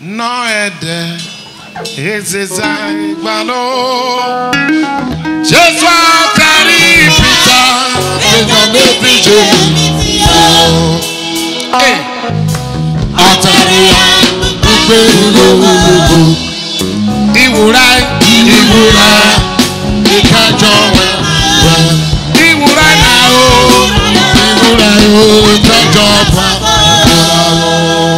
ná ẹ̀dẹ̀ èsèsà ìgbàló. Jésù àkàrí ìfìjà ìfìjà níbi jòlù. Àtàrí àgbègbè ìlówó. Ìwúra ìwúra ìkájọ wẹ̀ wẹ̀. Ìwúra náà o. Ìwúra o ìkájọ wẹ̀ wẹ̀.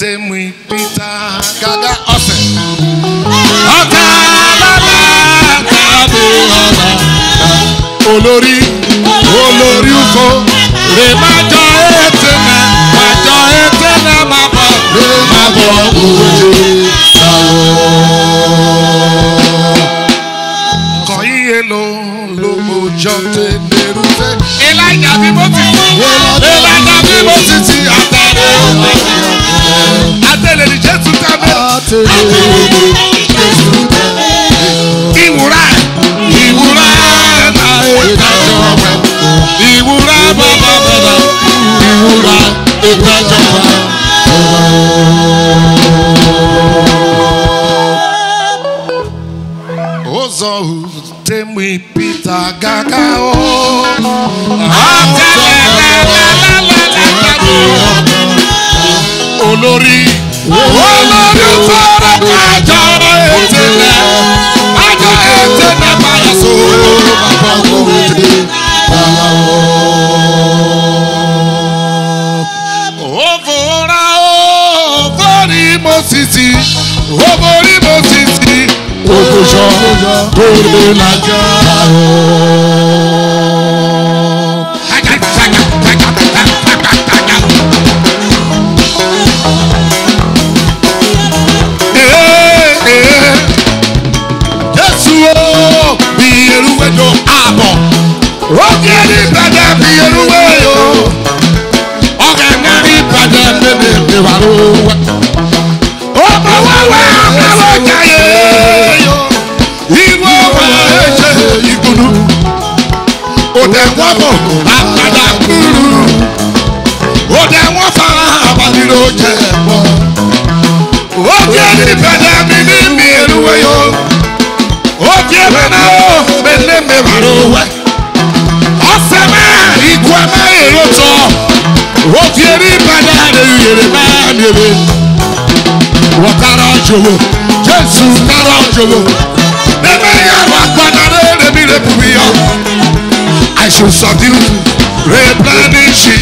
te muy pita gaga ose ọkà bàbá kàbí ọba olórí olórí ufo rè má jọ ètè nà má ètè nà má bọ ló má bọ òwe sáwọ. kọ iye ló ló mojọ tẹ lérú tẹ. ìlànà bí mo ti ti ìlànà bí mo ti ti àtàlẹ́ ìwúrà ìwúrà ìdájọ́ ọ̀pẹ ìwúrà bàbá bàbá ìwúrà ìdájọ́ ọ̀pẹ. Ụzọ temi pita gaga o. Olórí olólùfẹ́rẹ́ ní àjọ ètè rẹ̀ àjọ ètè rẹ̀ báyà sọ bàbá òwe bàbá o. ó fòrà ó fòrí mo sì sí ó fòrí mo sì sí. ògùnjọ́ tó lè lájọ́. wẹ. ọsẹ mẹ ikú ẹ mẹ èrè tọ òfin eré padà lè yèrè mẹ nìyẹrẹ. wọ́n kára jòwó jésù kára jòwó bẹ́ẹ̀ yà wà gbọ́dọ̀ lé rèmi rè bùbí yọ. I should subdue, replenish it,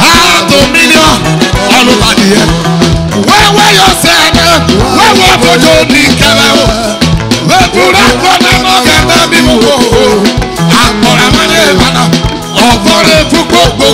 have dominion all over the earth. Wẹ́wẹ́ yọ sẹ́yìn, wẹ́wẹ́ fojú ní kẹlẹ́ o, lẹ́kùnrin kọ́ni mọ́ kẹlẹ́ bí mo wò ó.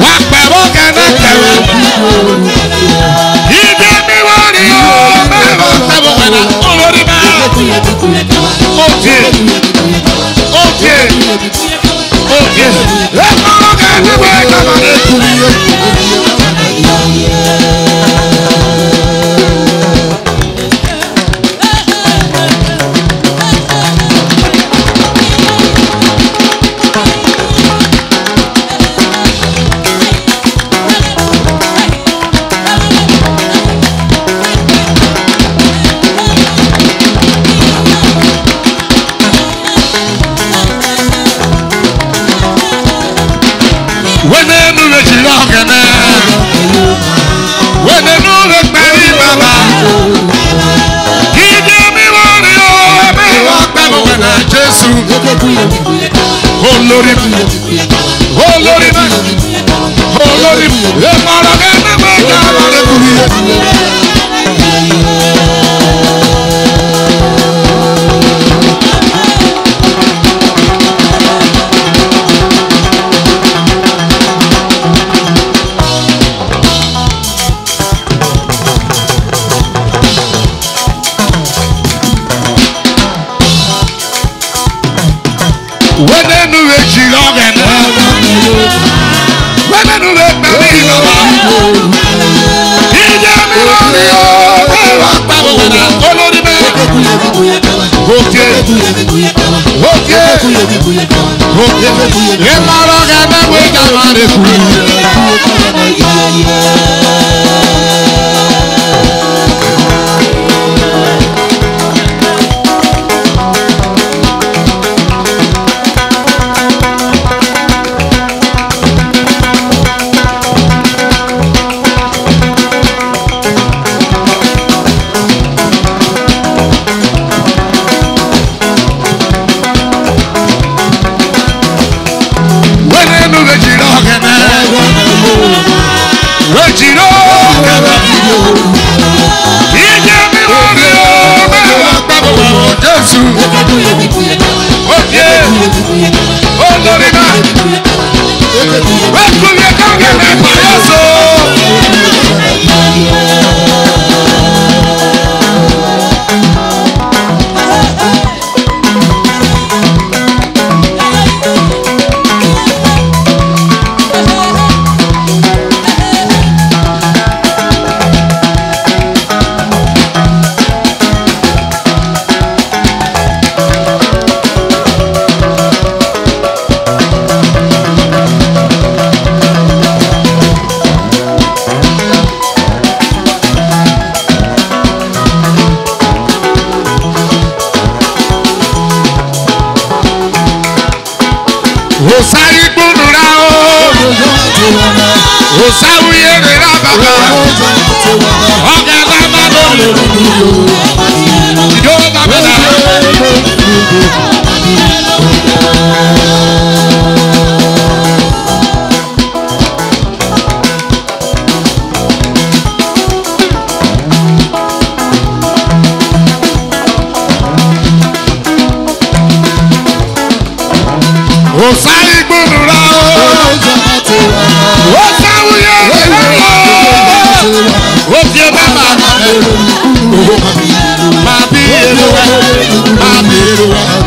wà pẹ̀rọ kẹ́nẹ́kẹ́rẹ́. olórí olórí náà olórí èèmọ̀ ọ̀rọ̀ kẹ́ẹ́ náà máa ń ká àwọn ọ̀rẹ́kùnrin. Wetu ye kange na get yeso òsáwúyé rẹ̀ rà bàbá ọ̀gá bàbá lónìí ìdó bàbá rà. Osai gbọ́dọ̀. Oh, my ẹ my máa my èrò wá máa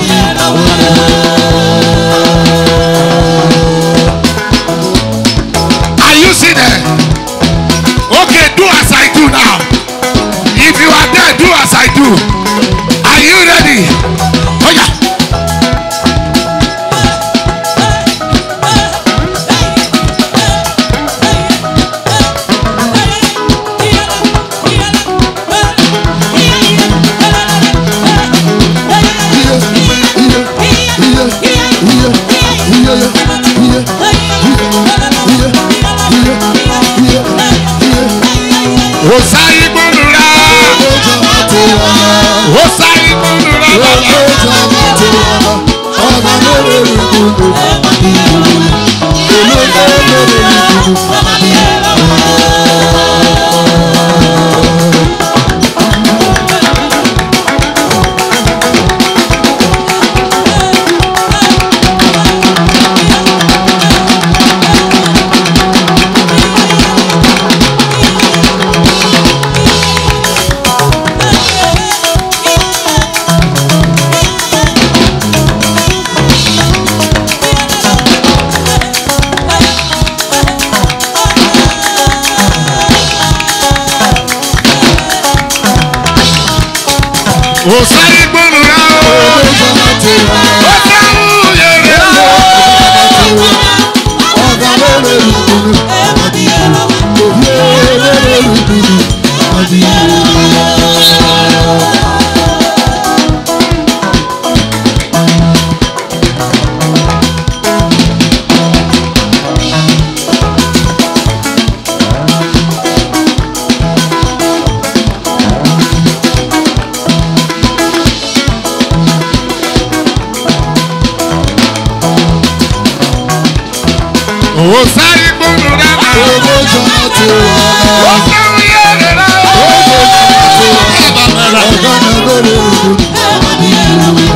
Oh, sáré gbóngbó dáná. owó jọ ti wọ̀ ọ́. ó sẹ́wọ̀n yóò rẹ̀ rà ó. owó jọ ti wọ̀ ọ́. ọ̀gá náà lórí ìlú.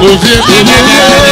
òfin èmi ní ẹ̀rọ.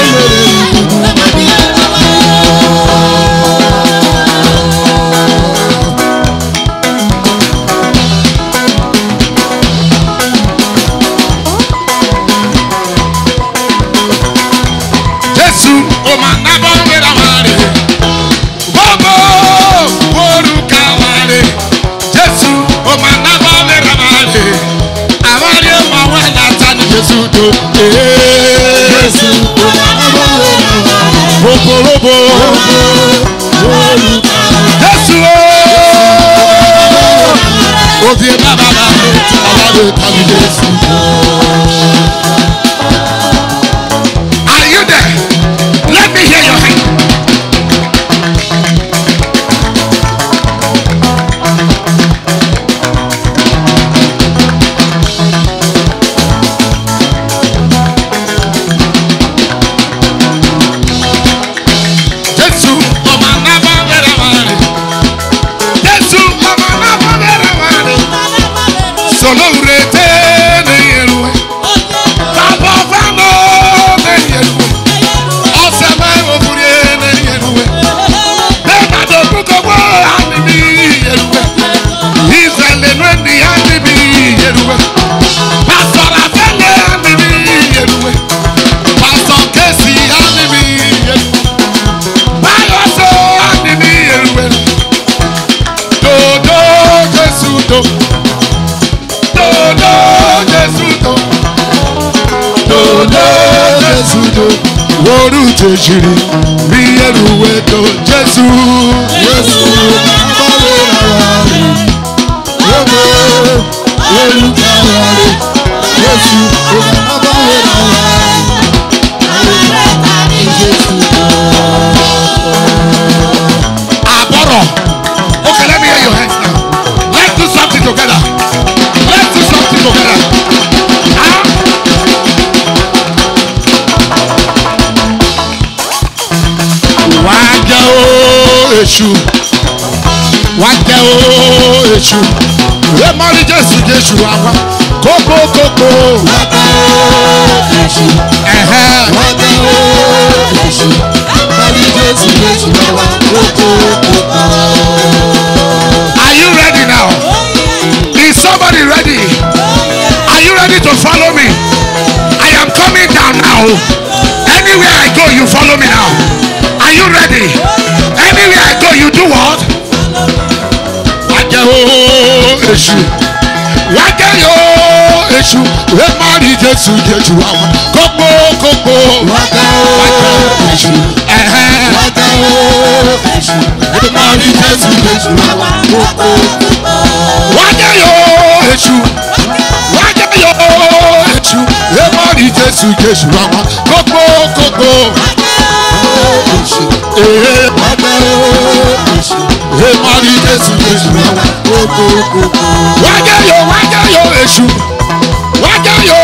Baba, Baba bàbá ọlọ́run tàbí jésù náà. chechiri ihe n'uweto jesu jesu agbanwe narị ego elu narị jesu èṣù wá jẹ́ o èṣù ẹ má rí jésù jésù àwọn kókó kókó. Jésù wákẹ́ yóò Èṣù ẹ má Jesu Jésù Jésù koko. kókó kókó wákẹ́ yóò Èṣù wákẹ́ yóò Jesu ẹ má rí Jésù Jésù àwọn kókó kókó yo, yóò Èṣù wákẹ́ Jesu Èṣù ẹ má rí Jésù Jésù àwọn kókó kókó wákẹ́ yóò Èṣù ẹ lè má rí jésù jésù ẹwà kókókó. wájà yó wájà yó èṣù wájà yó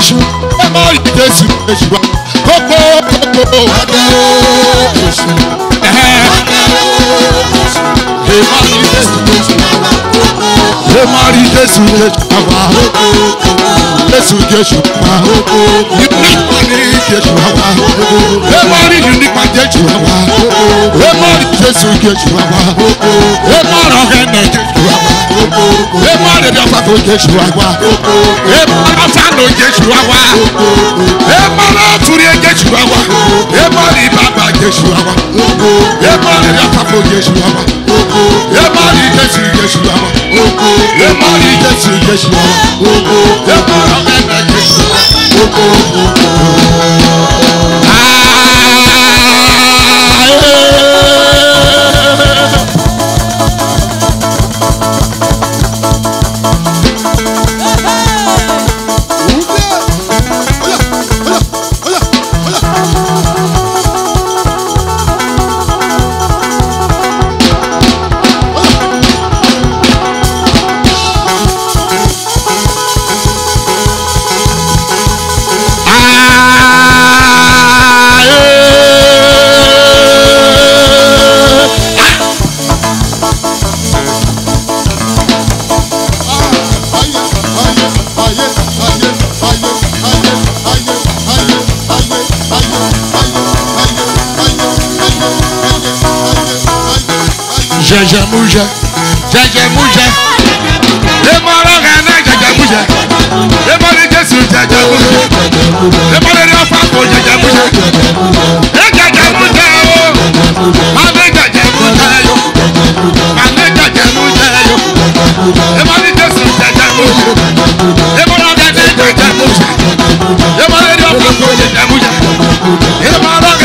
èṣù lè má rí jésù jésù ẹwà kókókó. wájà yó èṣù wájà yó èṣù lè má rí jésù jésù ẹwà ó máa Jesu Jesu jésù Jesu jésù jésù àbá nípa ní Jesu àbá ó máa rí yìí nípa jésù àbá Jesu máa rí jésù jésù àbá ó máa rọ ẹnẹ jésù àbá Jesu máa ye mari Jésù Jésù lama ye mari Jésù Jésù lama ye mari Jésù Jésù lama. Jajamuja, Jajamuja, lẹmọ ọlọgà náà jẹjẹmújẹ lẹmọ ní jésù jẹjẹmújẹ lẹmọ lórí Jajamuja, kò Jajamuja o màmí Jajamuja yó màmí Jajamuja yó lẹmọ ní Jajamuja, jẹjẹmújẹ lẹmọ ọlọgà náà jẹjẹmújẹ lẹmọ lórí Jajamuja, kò jẹjẹmújẹ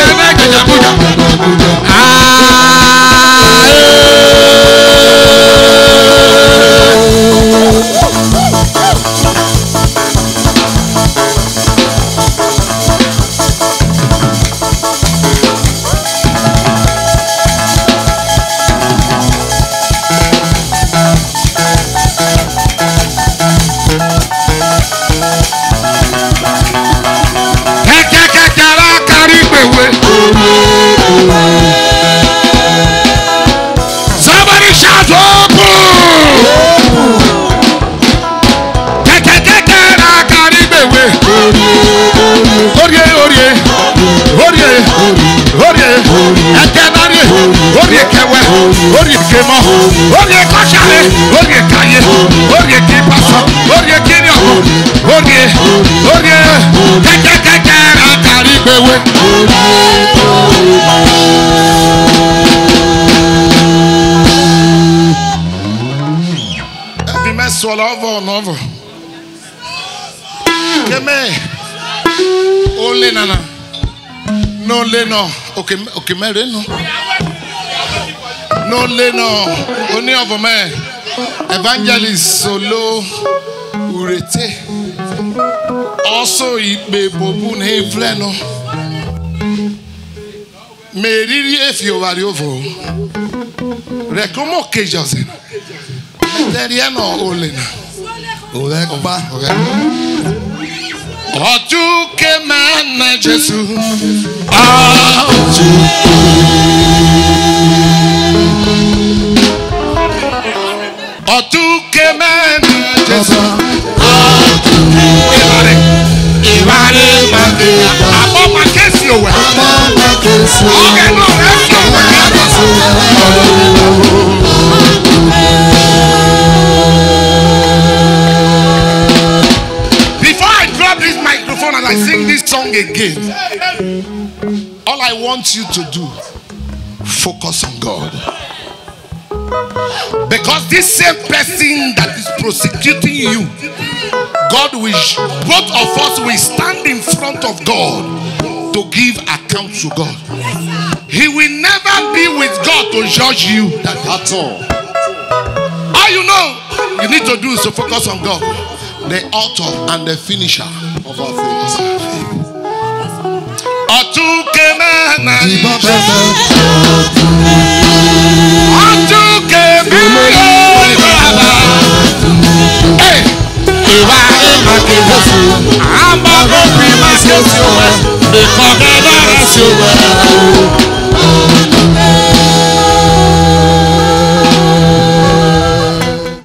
orie orie orie orie ẹtẹnarie orie kẹwẹ orie kẹmọ orie kọsàlẹ orie kàyé orie kìpasọ orie kìnìọ orie orie kẹkẹkẹkẹ akari gbẹwẹ. Fi mẹ́sọ̀ọ́ lọ́vọ̀ lọ́vọ̀. le nana no le no òkè òkè mẹ́rin nù no le no oní ọ̀fọ̀ mẹ́ evangelist solo urete ọsọ ikpe bobu na evle nù ma eriri efi ụwarị ovo rekomo kejọzin tẹri ẹ nọ olè nà ọba. Ojuke manage, Jesus. Ojuke. again. All I want you to do, focus on God. Because this same person that is prosecuting you, God will, both of us will stand in front of God to give account to God. He will never be with God to judge you. That, that's all. All you know you need to do is to focus on God, the author and the finisher of our faith. ọ̀túnkẹ́mẹ́ náà yìí ṣe. ọ̀túnkẹ́mẹ́ lórí bàbá. ìwà ìmọ̀kì lóṣù. àmọ́ òbí máa ṣe sí òwe. ìkọ̀kẹ́ náà ṣe òwe.